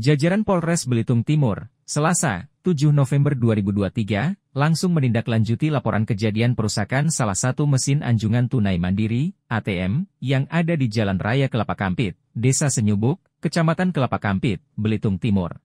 Jajaran Polres Belitung Timur, Selasa, 7 November 2023, langsung menindaklanjuti laporan kejadian perusakan salah satu mesin anjungan tunai mandiri, ATM, yang ada di Jalan Raya Kelapa Kampit, Desa Senyubuk, Kecamatan Kelapa Kampit, Belitung Timur.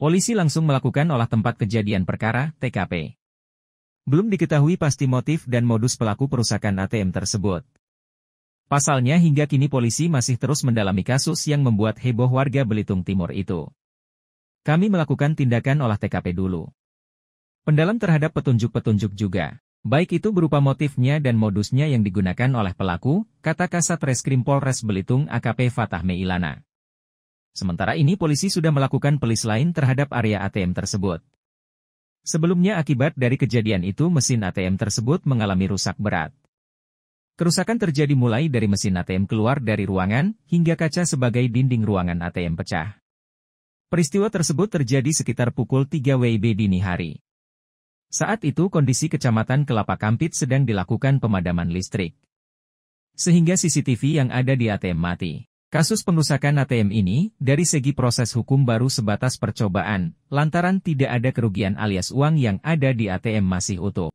Polisi langsung melakukan olah tempat kejadian perkara, TKP. Belum diketahui pasti motif dan modus pelaku perusakan ATM tersebut. Pasalnya hingga kini polisi masih terus mendalami kasus yang membuat heboh warga Belitung Timur itu. Kami melakukan tindakan olah TKP dulu. Pendalam terhadap petunjuk-petunjuk juga, baik itu berupa motifnya dan modusnya yang digunakan oleh pelaku, kata Kasat Reskrim Polres Belitung AKP Fatah Meilana. Sementara ini polisi sudah melakukan pelis lain terhadap area ATM tersebut. Sebelumnya akibat dari kejadian itu mesin ATM tersebut mengalami rusak berat. Kerusakan terjadi mulai dari mesin ATM keluar dari ruangan, hingga kaca sebagai dinding ruangan ATM pecah. Peristiwa tersebut terjadi sekitar pukul 3 WIB dini hari. Saat itu kondisi Kecamatan Kelapa Kampit sedang dilakukan pemadaman listrik. Sehingga CCTV yang ada di ATM mati. Kasus pengusakan ATM ini, dari segi proses hukum baru sebatas percobaan, lantaran tidak ada kerugian alias uang yang ada di ATM masih utuh.